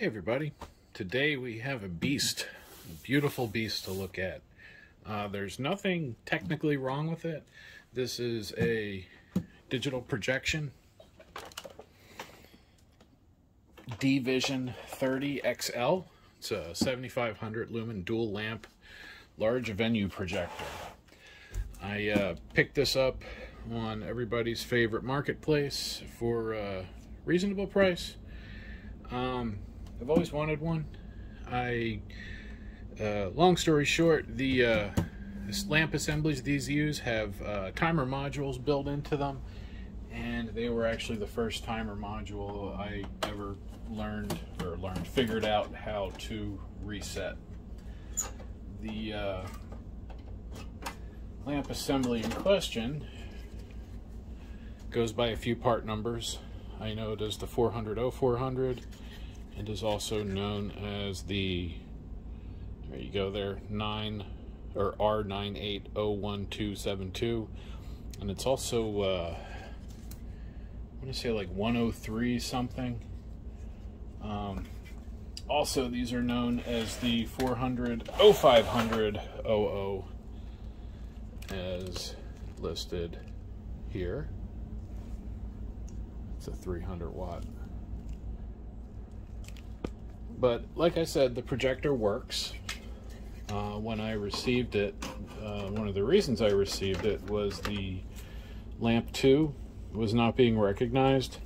Hey everybody, today we have a beast, a beautiful beast to look at. Uh, there's nothing technically wrong with it. This is a digital projection. dVision 30 XL. It's a 7500 lumen dual lamp large venue projector. I uh, picked this up on everybody's favorite marketplace for a reasonable price. Um, I've always wanted one. I, uh, long story short, the uh, lamp assemblies these use have uh, timer modules built into them, and they were actually the first timer module I ever learned or learned, figured out how to reset. The uh, lamp assembly in question goes by a few part numbers. I know it is the 400 0400 it is also known as the, there you go there, 9 or R9801272. And it's also, uh, I want to say like 103 something. Um, also, these are known as the 400 0500 00 as listed here. It's a 300 watt. But like I said, the projector works. Uh, when I received it, uh, one of the reasons I received it was the lamp 2 was not being recognized.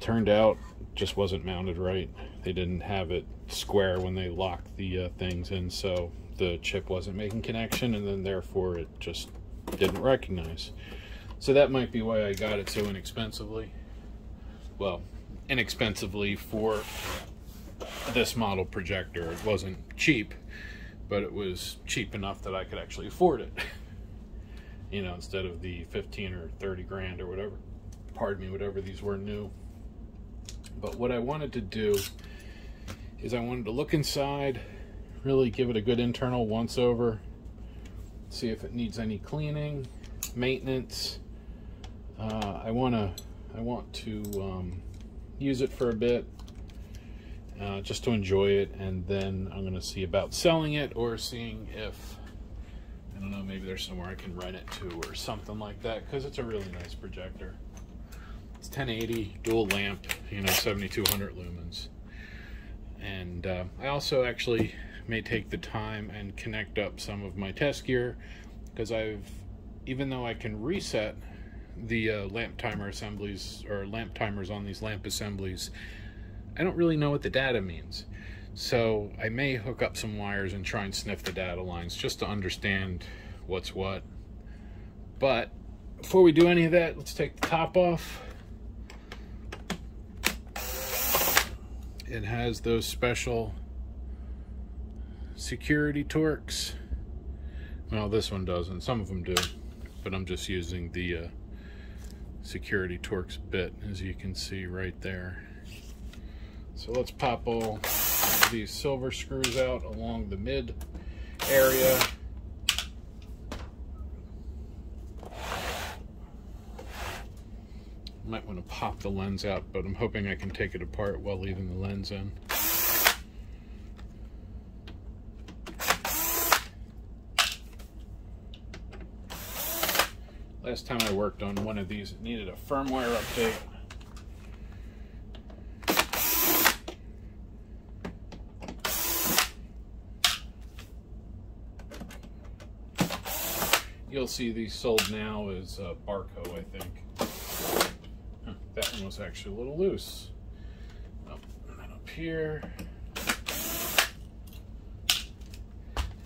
Turned out just wasn't mounted right. They didn't have it square when they locked the uh, things in, so the chip wasn't making connection, and then therefore it just didn't recognize. So that might be why I got it so inexpensively. Well, inexpensively for this model projector. It wasn't cheap, but it was cheap enough that I could actually afford it. you know, instead of the 15 or 30 grand or whatever. Pardon me, whatever these were new. But what I wanted to do is I wanted to look inside, really give it a good internal once over, see if it needs any cleaning, maintenance. Uh, I want to I want to um, use it for a bit, uh, just to enjoy it, and then I'm going to see about selling it or seeing if, I don't know, maybe there's somewhere I can rent it to or something like that, because it's a really nice projector. It's 1080, dual lamp, you know, 7200 lumens. And uh, I also actually may take the time and connect up some of my test gear, because I've, even though I can reset the uh, lamp timer assemblies or lamp timers on these lamp assemblies I don't really know what the data means. So I may hook up some wires and try and sniff the data lines just to understand what's what. But before we do any of that, let's take the top off. It has those special security Torx. Well, this one doesn't. Some of them do. But I'm just using the uh, security Torx bit, as you can see right there. So let's pop all these silver screws out along the mid area. Might want to pop the lens out, but I'm hoping I can take it apart while leaving the lens in. Last time I worked on one of these, it needed a firmware update. you'll see these sold now is uh, Barco, I think. Huh, that one was actually a little loose. Oh, and then up here.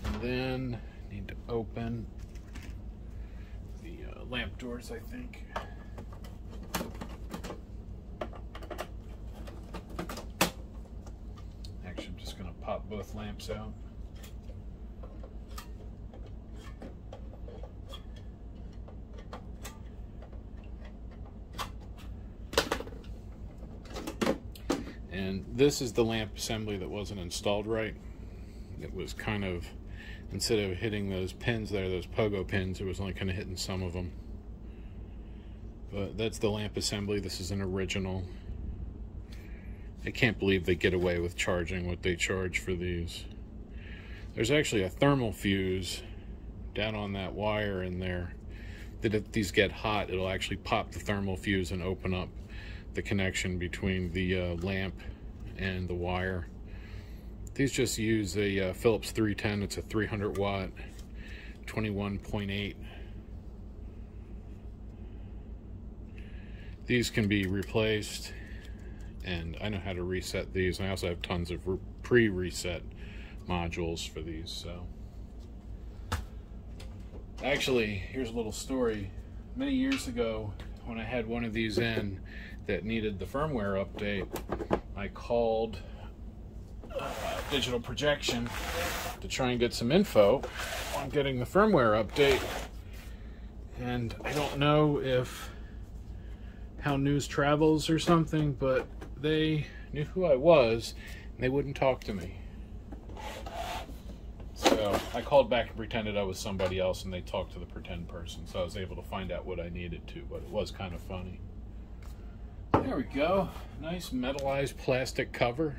And then need to open the uh, lamp doors, I think. Actually, I'm just going to pop both lamps out. And this is the lamp assembly that wasn't installed right. It was kind of, instead of hitting those pins there, those pogo pins, it was only kind of hitting some of them. But that's the lamp assembly. This is an original. I can't believe they get away with charging what they charge for these. There's actually a thermal fuse down on that wire in there that if these get hot, it'll actually pop the thermal fuse and open up the connection between the uh, lamp and the wire. These just use a uh, Philips 310. It's a 300 watt, 21.8. These can be replaced and I know how to reset these. I also have tons of pre-reset modules for these. So, actually, here's a little story. Many years ago, when I had one of these in that needed the firmware update, I called uh, Digital Projection to try and get some info on getting the firmware update. And I don't know if how news travels or something, but they knew who I was and they wouldn't talk to me. So I called back and pretended I was somebody else and they talked to the pretend person. So I was able to find out what I needed to, but it was kind of funny. There we go. Nice metallized plastic cover.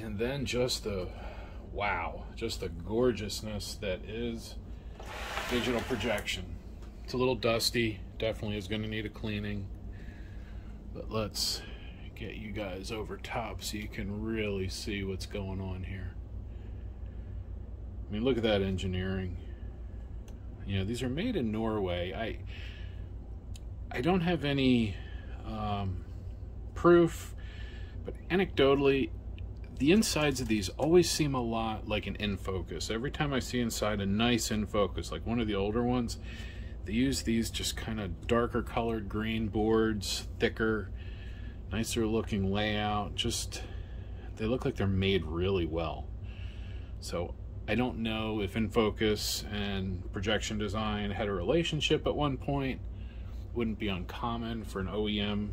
And then just the wow, just the gorgeousness that is digital projection. It's a little dusty, definitely is going to need a cleaning. But let's get you guys over top so you can really see what's going on here. I mean, look at that engineering. You know, these are made in Norway. I I don't have any um, proof, but anecdotally, the insides of these always seem a lot like an InFocus. Every time I see inside a nice InFocus, like one of the older ones, they use these just kind of darker colored green boards, thicker, nicer looking layout. Just, they look like they're made really well. So I don't know if InFocus and projection design had a relationship at one point. Wouldn't be uncommon for an OEM,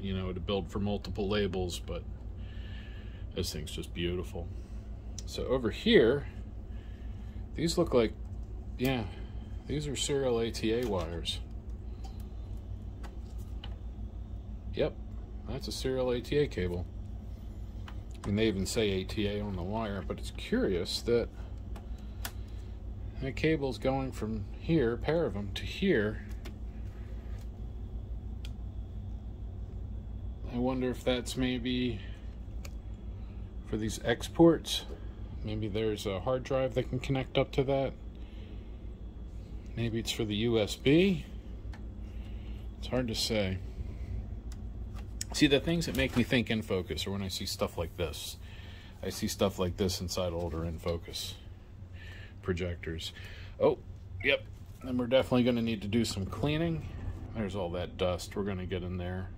you know, to build for multiple labels, but this thing's just beautiful. So over here, these look like, yeah, these are serial ATA wires. Yep, that's a serial ATA cable. And they even say ATA on the wire, but it's curious that that cable's going from here, a pair of them, to here. I wonder if that's maybe for these exports. Maybe there's a hard drive that can connect up to that. Maybe it's for the USB. It's hard to say. See, the things that make me think InFocus are when I see stuff like this. I see stuff like this inside older InFocus projectors. Oh, yep. And we're definitely going to need to do some cleaning. There's all that dust we're going to get in there.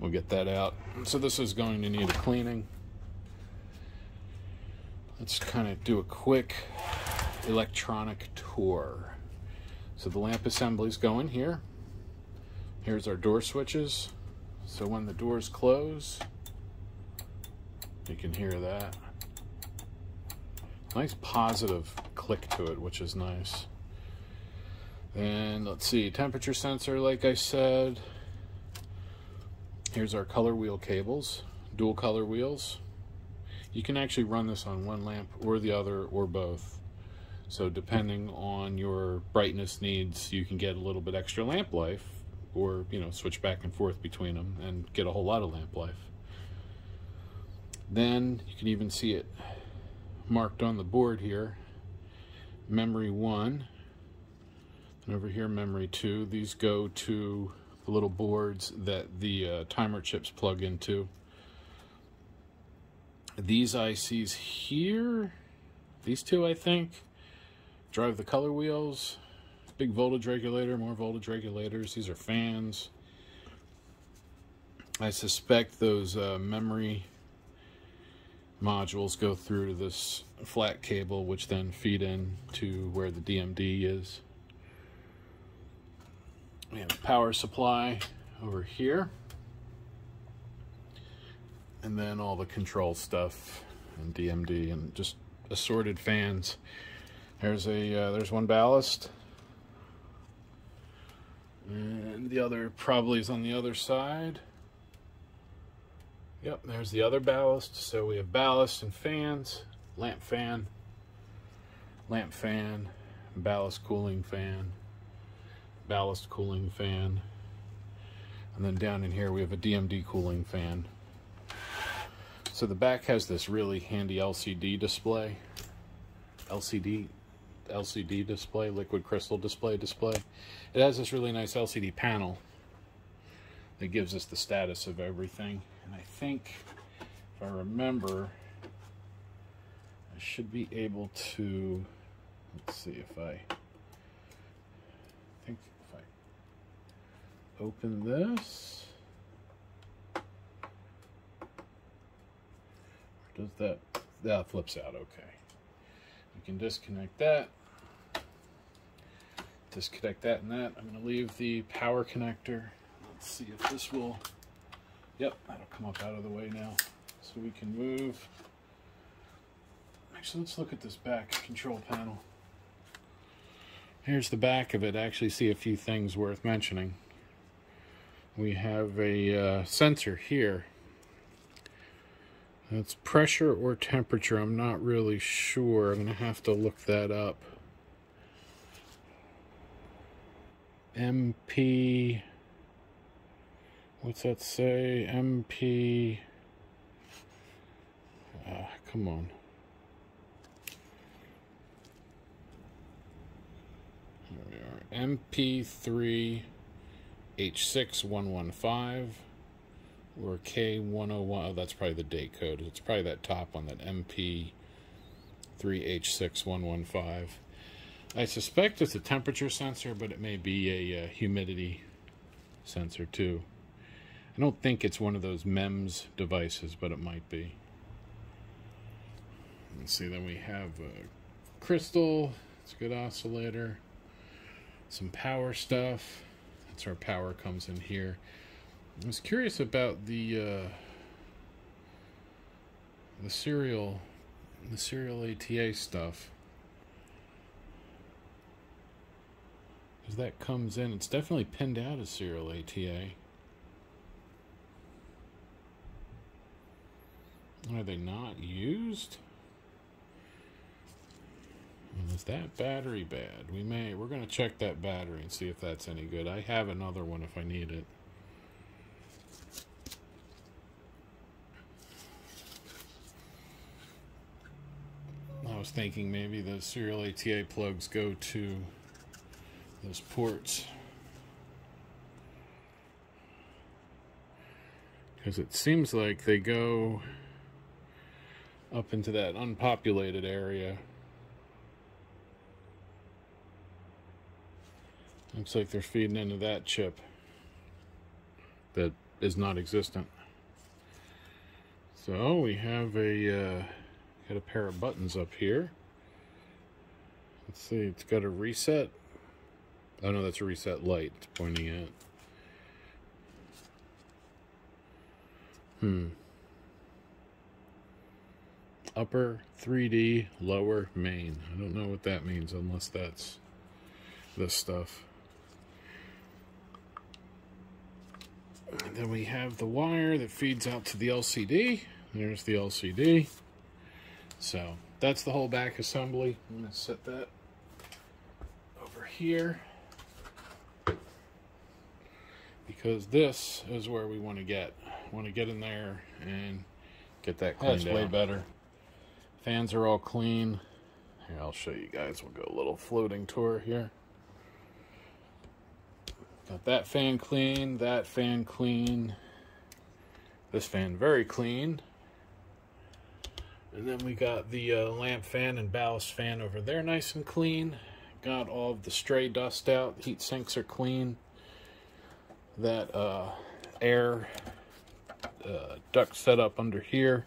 We'll get that out. So this is going to need a cleaning. Let's kind of do a quick electronic tour. So the lamp assembly's going here. Here's our door switches. So when the doors close, you can hear that. Nice positive click to it, which is nice. And let's see, temperature sensor, like I said. Here's our color wheel cables, dual color wheels. You can actually run this on one lamp or the other or both. So depending on your brightness needs, you can get a little bit extra lamp life or, you know, switch back and forth between them and get a whole lot of lamp life. Then you can even see it marked on the board here. Memory 1 and over here memory 2. These go to little boards that the uh, timer chips plug into. These ICs here, these two I think, drive the color wheels, big voltage regulator, more voltage regulators. These are fans. I suspect those uh, memory modules go through to this flat cable, which then feed in to where the DMD is. We have power supply over here. And then all the control stuff and DMD and just assorted fans. There's a uh, there's one ballast. And the other probably is on the other side. Yep, there's the other ballast. So we have ballast and fans, lamp fan, lamp fan, ballast cooling fan, ballast cooling fan. And then down in here we have a DMD cooling fan. So the back has this really handy LCD display. LCD LCD display, liquid crystal display display. It has this really nice LCD panel that gives us the status of everything. And I think, if I remember, I should be able to, let's see if I, I think open this, does that, that flips out okay. We can disconnect that disconnect that and that. I'm going to leave the power connector. Let's see if this will, yep, that'll come up out of the way now. So we can move. Actually, let's look at this back control panel. Here's the back of it. Actually see a few things worth mentioning. We have a uh, sensor here. That's pressure or temperature. I'm not really sure. I'm going to have to look that up. MP. What's that say? MP. Uh, ah, come on. Here we are. MP3 H6115 or K101. Oh, that's probably the date code. It's probably that top one, that MP3 H6115. I suspect it's a temperature sensor, but it may be a uh, humidity sensor too. I don't think it's one of those MEMS devices, but it might be. Let's see, then we have a crystal. It's a good oscillator. Some power stuff. That's where power comes in here. I was curious about the uh, the serial the serial ATA stuff. Because that comes in, it's definitely pinned out as serial ATA. Are they not used? Is that battery bad? We may, we're going to check that battery and see if that's any good. I have another one if I need it. I was thinking maybe the serial ATA plugs go to those ports. Because it seems like they go up into that unpopulated area. Looks like they're feeding into that chip that is not existent. So we have a uh, got a pair of buttons up here. Let's see, it's got a reset Oh no, that's a reset light it's pointing at. Hmm. Upper 3D, lower main. I don't know what that means unless that's this stuff. And then we have the wire that feeds out to the LCD. There's the LCD. So that's the whole back assembly. I'm going to set that over here because this is where we want to get. Want to get in there and get that cleaned That's out. way better. Fans are all clean. Here, I'll show you guys. We'll go a little floating tour here. Got that fan clean, that fan clean, this fan very clean. And then we got the uh, lamp fan and ballast fan over there nice and clean. Got all of the stray dust out. Heat sinks are clean that uh, air uh, duct setup under here.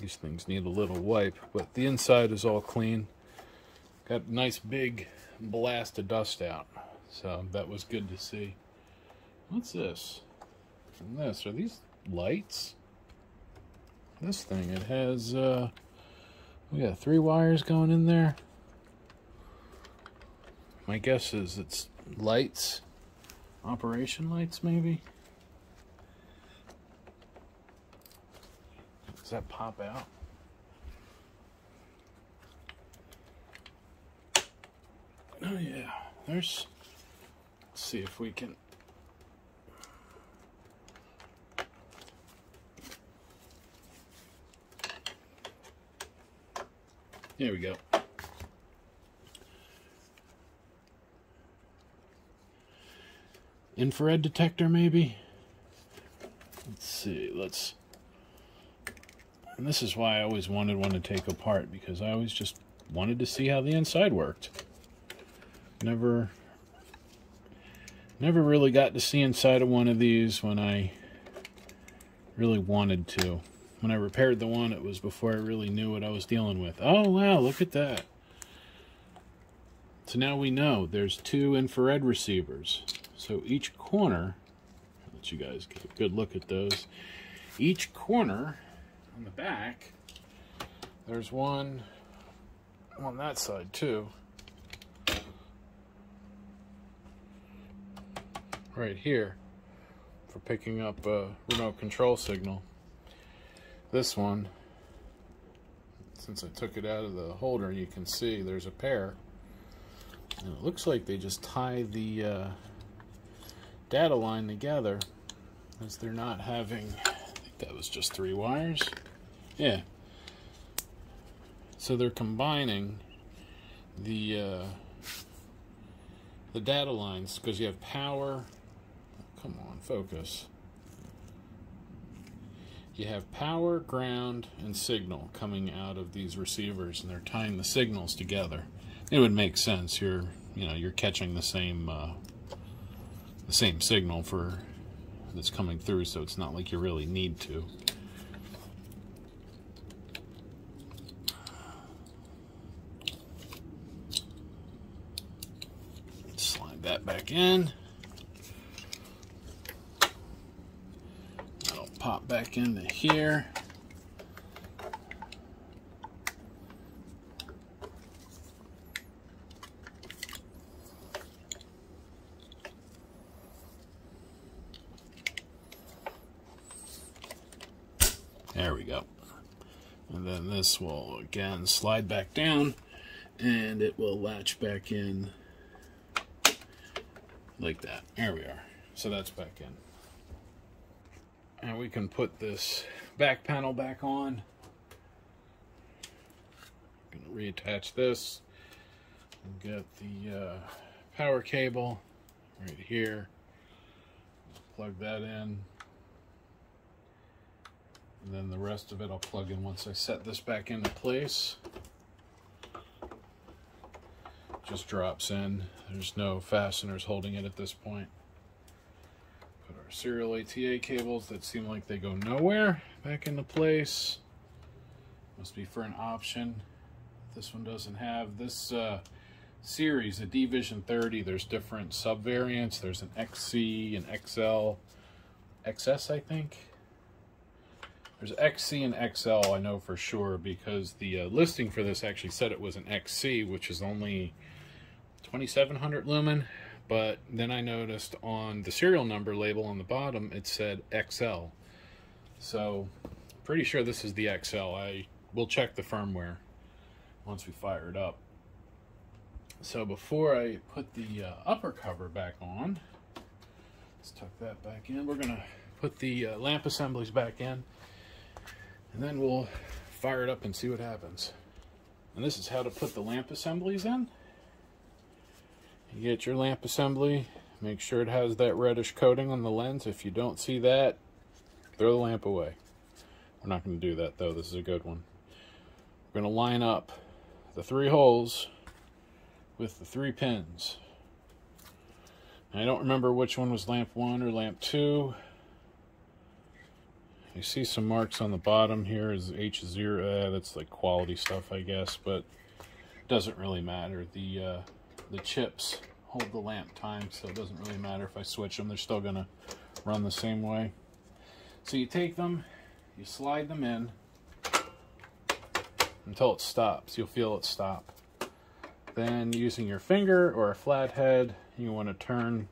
These things need a little wipe, but the inside is all clean. Got nice big blast of dust out, so that was good to see. What's this? This, are these lights? This thing, it has, uh, we got three wires going in there. My guess is it's lights, operation lights maybe. Does that pop out? Oh yeah, there's, see if we can There we go. Infrared detector, maybe? Let's see, let's... And this is why I always wanted one to take apart, because I always just wanted to see how the inside worked. Never... Never really got to see inside of one of these when I really wanted to when I repaired the one, it was before I really knew what I was dealing with. Oh, wow, look at that. So now we know there's two infrared receivers. So each corner, I'll let you guys get a good look at those. Each corner on the back, there's one on that side too. Right here for picking up a remote control signal this one, since I took it out of the holder, you can see there's a pair. And it looks like they just tie the uh, data line together as they're not having, I think that was just three wires. Yeah. So they're combining the uh, the data lines because you have power. Come on, focus you have power, ground, and signal coming out of these receivers, and they're tying the signals together. It would make sense. You're, you know, you're catching the same, uh, the same signal for that's coming through, so it's not like you really need to. Slide that back in. Pop back into here. There we go. And then this will again slide back down and it will latch back in like that. There we are. So that's back in. And we can put this back panel back on. I'm Gonna reattach this and get the uh, power cable right here. Plug that in. And then the rest of it I'll plug in once I set this back into place. Just drops in. There's no fasteners holding it at this point serial ATA cables that seem like they go nowhere back into place. Must be for an option. This one doesn't have. This uh, series, the dVision 30, there's different sub-variants. There's an XC, an XL, XS, I think. There's XC and XL, I know for sure, because the uh, listing for this actually said it was an XC, which is only 2700 lumen but then I noticed on the serial number label on the bottom it said XL so pretty sure this is the XL I will check the firmware once we fire it up. So before I put the uh, upper cover back on let's tuck that back in. We're gonna put the uh, lamp assemblies back in and then we'll fire it up and see what happens. And this is how to put the lamp assemblies in get your lamp assembly, make sure it has that reddish coating on the lens. If you don't see that, throw the lamp away. We're not going to do that though, this is a good one. We're going to line up the three holes with the three pins. I don't remember which one was lamp 1 or lamp 2. You see some marks on the bottom here is H0, uh, that's like quality stuff I guess, but doesn't really matter. The uh, the chips hold the lamp time, so it doesn't really matter if I switch them. They're still going to run the same way. So you take them, you slide them in until it stops. You'll feel it stop. Then using your finger or a flathead, you want to turn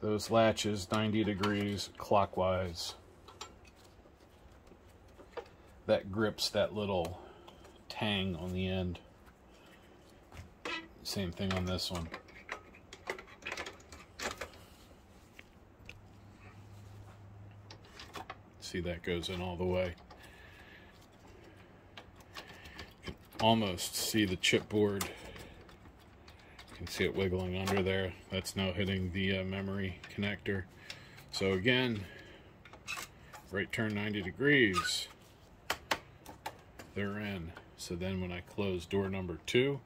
those latches 90 degrees clockwise. That grips that little tang on the end. Same thing on this one. See that goes in all the way. You can almost see the chipboard. You can see it wiggling under there. That's now hitting the uh, memory connector. So again, right turn 90 degrees. They're in. So then when I close door number two,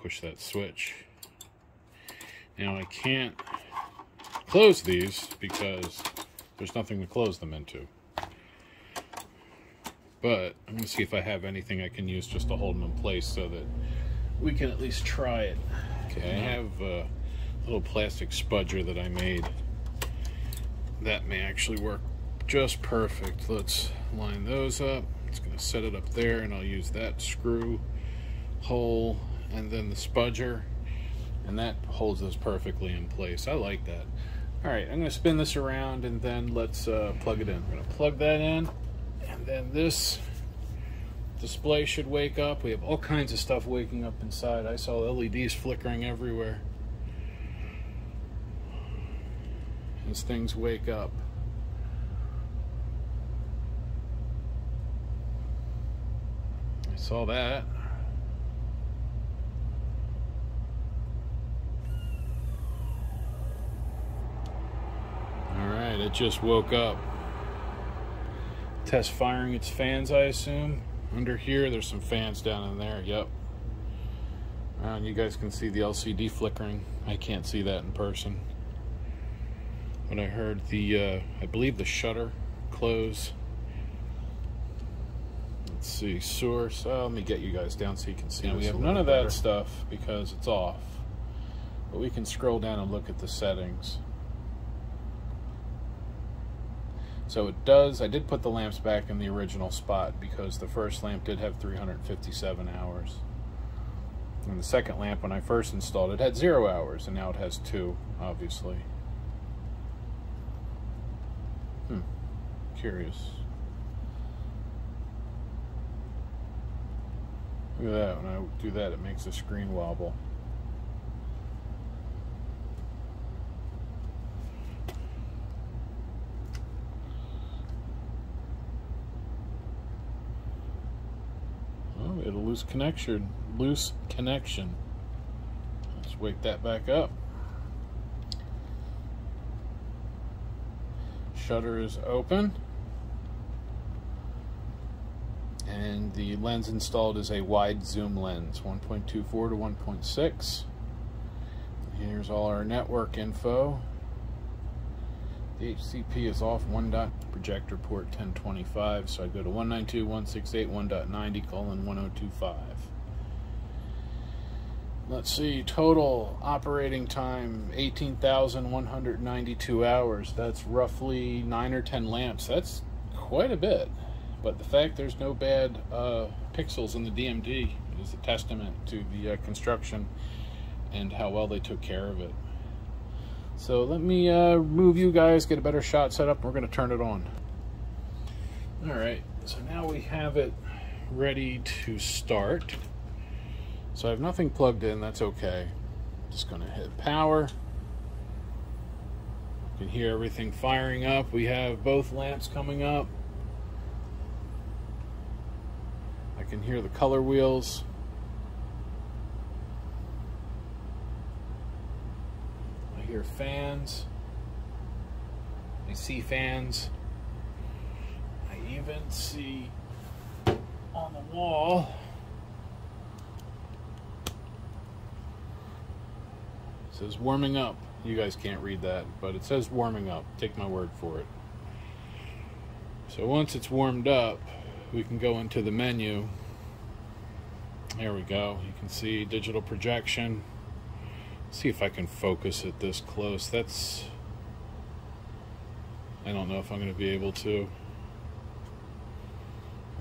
push that switch. Now I can't close these because there's nothing to close them into. But I'm going to see if I have anything I can use just to hold them in place so that we can at least try it. Okay, I have a little plastic spudger that I made. That may actually work just perfect. Let's line those up. It's going to set it up there and I'll use that screw hole and then the spudger and that holds this perfectly in place. I like that. All right, I'm going to spin this around and then let's uh, plug it in. Going to plug that in and then this display should wake up. We have all kinds of stuff waking up inside. I saw LEDs flickering everywhere as things wake up. I saw that. it just woke up. Test firing its fans, I assume. Under here, there's some fans down in there. Yep. And you guys can see the LCD flickering. I can't see that in person. When I heard the, uh, I believe the shutter close. Let's see, source. Oh, let me get you guys down so you can see. Yeah, we have none of that stuff because it's off. But we can scroll down and look at the settings. So it does, I did put the lamps back in the original spot because the first lamp did have 357 hours. And the second lamp, when I first installed it, had zero hours, and now it has two, obviously. Hmm, curious. Look at that, when I do that, it makes the screen wobble. It'll connection. Loose connection. Let's wake that back up. Shutter is open. And the lens installed is a wide zoom lens, 1.24 to 1.6. Here's all our network info. DHCP is off one dot projector port 1025, so I go to 192.168.1.90 colon 1025. Let's see, total operating time 18,192 hours. That's roughly 9 or 10 lamps. That's quite a bit. But the fact there's no bad uh, pixels in the DMD is a testament to the uh, construction and how well they took care of it. So let me uh, move you guys, get a better shot set up, we're going to turn it on. Alright, so now we have it ready to start. So I have nothing plugged in, that's okay. Just going to hit power. You can hear everything firing up. We have both lamps coming up. I can hear the color wheels. Hear fans. I see fans. I even see on the wall it says warming up. You guys can't read that, but it says warming up. Take my word for it. So once it's warmed up, we can go into the menu. There we go. You can see digital projection see if I can focus it this close. That's... I don't know if I'm going to be able to.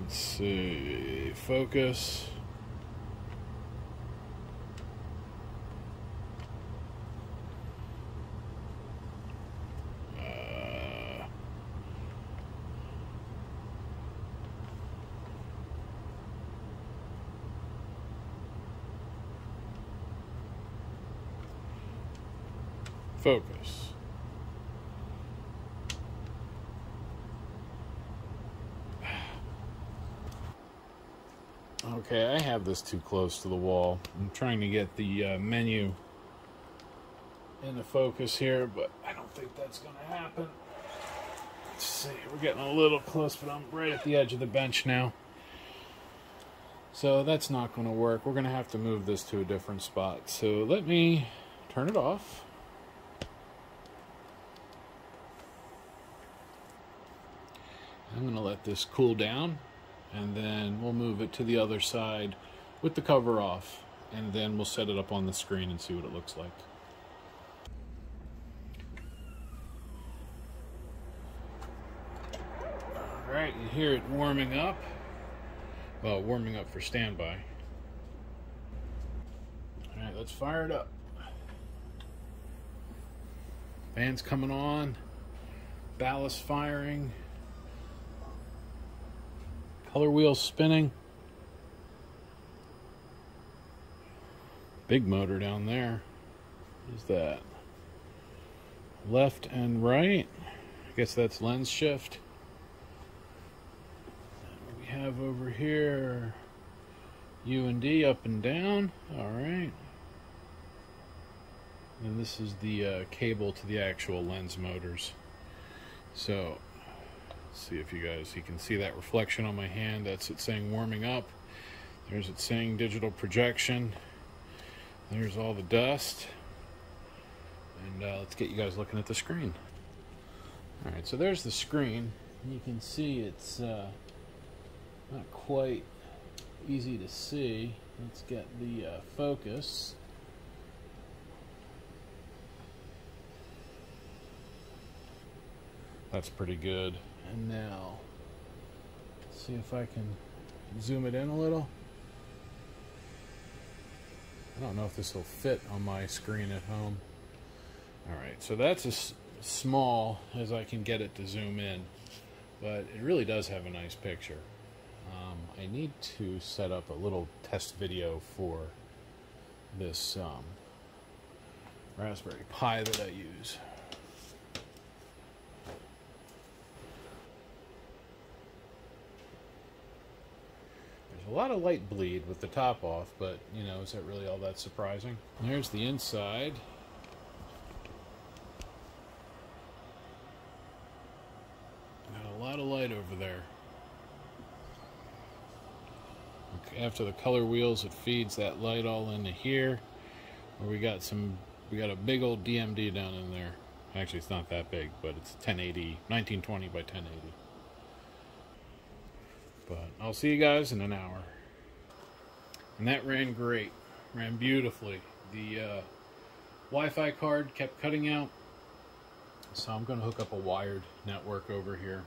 Let's see. Focus. Focus. Okay, I have this too close to the wall. I'm trying to get the uh, menu into focus here, but I don't think that's going to happen. Let's see, we're getting a little close, but I'm right at the edge of the bench now. So that's not going to work. We're going to have to move this to a different spot. So let me turn it off. I'm going to let this cool down and then we'll move it to the other side with the cover off and then we'll set it up on the screen and see what it looks like. Alright, you hear it warming up. Well, warming up for standby. Alright, let's fire it up. Fans coming on. Ballast firing. Color wheel spinning. Big motor down there. Is that? Left and right. I guess that's lens shift. We have over here U and D up and down. All right. And this is the uh, cable to the actual lens motors. So see if you guys you can see that reflection on my hand. That's it saying warming up. There's it saying digital projection. There's all the dust. And uh, let's get you guys looking at the screen. All right so there's the screen. You can see it's uh, not quite easy to see. Let's get the uh, focus. That's pretty good and now, see if I can zoom it in a little. I don't know if this will fit on my screen at home. All right, so that's as small as I can get it to zoom in, but it really does have a nice picture. Um, I need to set up a little test video for this um, Raspberry Pi that I use. A lot of light bleed with the top off, but you know, is that really all that surprising? There's the inside. Got a lot of light over there. After the color wheels, it feeds that light all into here. Where we got some, we got a big old DMD down in there. Actually, it's not that big, but it's 1080, 1920 by 1080. But I'll see you guys in an hour. And that ran great. Ran beautifully. The uh, Wi-Fi card kept cutting out. So I'm going to hook up a wired network over here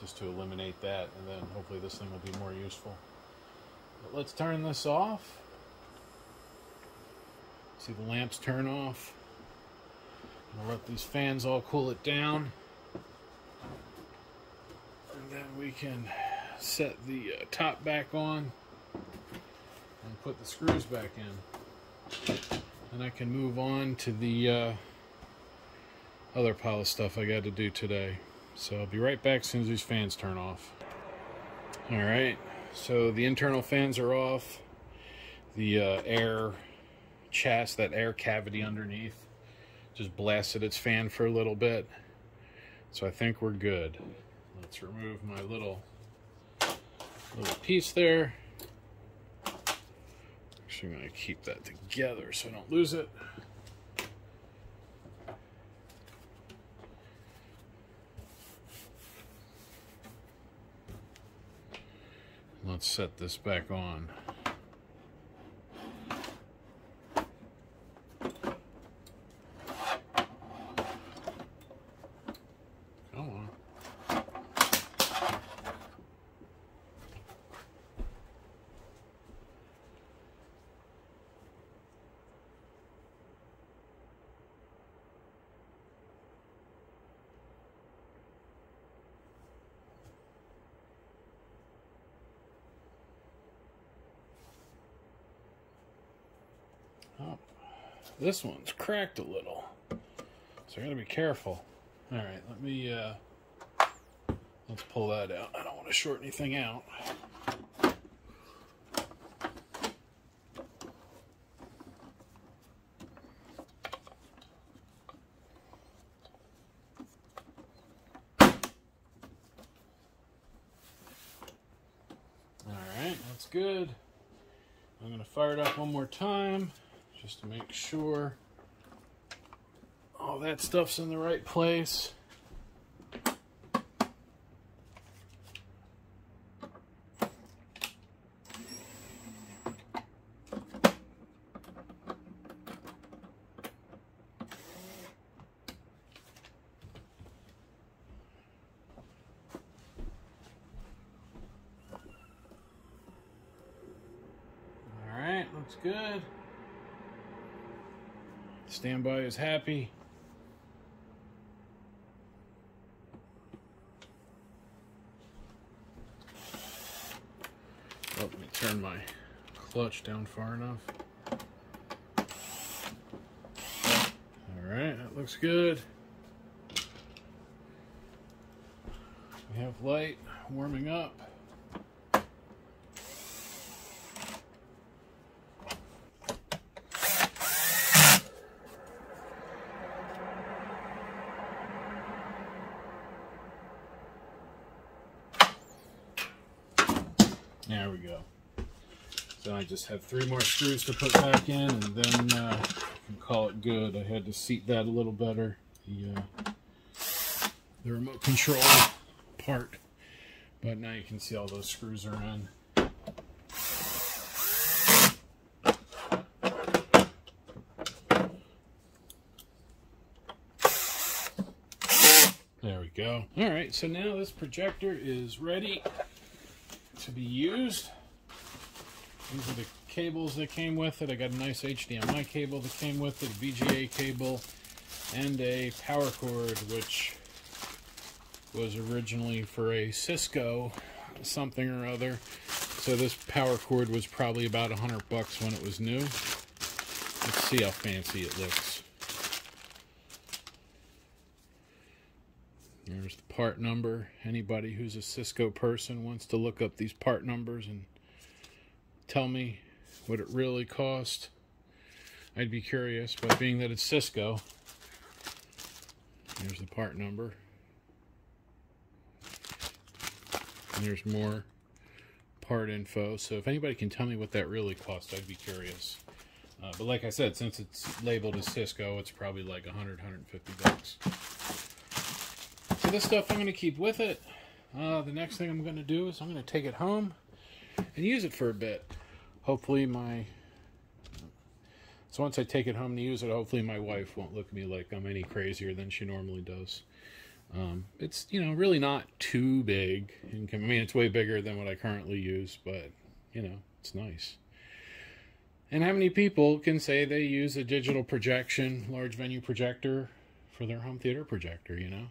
just to eliminate that. And then hopefully this thing will be more useful. But let's turn this off. See the lamps turn off. I'll let these fans all cool it down. And then we can set the uh, top back on and put the screws back in. And I can move on to the uh, other pile of stuff I got to do today. So I'll be right back as soon as these fans turn off. Alright, so the internal fans are off. The uh, air chest, that air cavity underneath, just blasted its fan for a little bit. So I think we're good. Let's remove my little little piece there. Actually, I'm going to keep that together so I don't lose it. Let's set this back on. Oh, this one's cracked a little. So I gotta be careful. All right, let me, uh, let's pull that out. I don't want to short anything out. Alright, that's good. I'm to fire it up one more time just to make sure all that stuff's in the right place. All right, looks good. Standby is happy. Oh, let me turn my clutch down far enough. All right, that looks good. We have light warming up. There we go. So I just have three more screws to put back in and then uh, call it good. I had to seat that a little better. The, uh, the remote control part. But now you can see all those screws are in. There we go. All right, so now this projector is ready to be used. These are the cables that came with it. I got a nice HDMI cable that came with it, VGA cable, and a power cord, which was originally for a Cisco something or other. So this power cord was probably about a hundred bucks when it was new. Let's see how fancy it looks. There's the part number. Anybody who's a Cisco person wants to look up these part numbers and tell me what it really cost. I'd be curious, but being that it's Cisco, here's the part number. And there's more part info. So if anybody can tell me what that really cost, I'd be curious. Uh, but like I said, since it's labeled as Cisco, it's probably like 100, 150 bucks. So this stuff I'm going to keep with it. Uh, the next thing I'm going to do is I'm going to take it home and use it for a bit. Hopefully my... So once I take it home to use it, hopefully my wife won't look at me like I'm any crazier than she normally does. Um, it's, you know, really not too big. I mean, it's way bigger than what I currently use, but, you know, it's nice. And how many people can say they use a digital projection, large venue projector for their home theater projector, you know?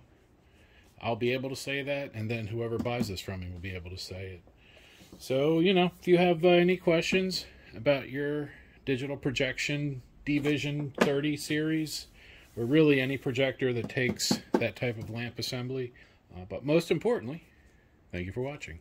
I'll be able to say that, and then whoever buys this from me will be able to say it. So, you know, if you have uh, any questions about your digital projection dVision 30 series, or really any projector that takes that type of lamp assembly, uh, but most importantly, thank you for watching.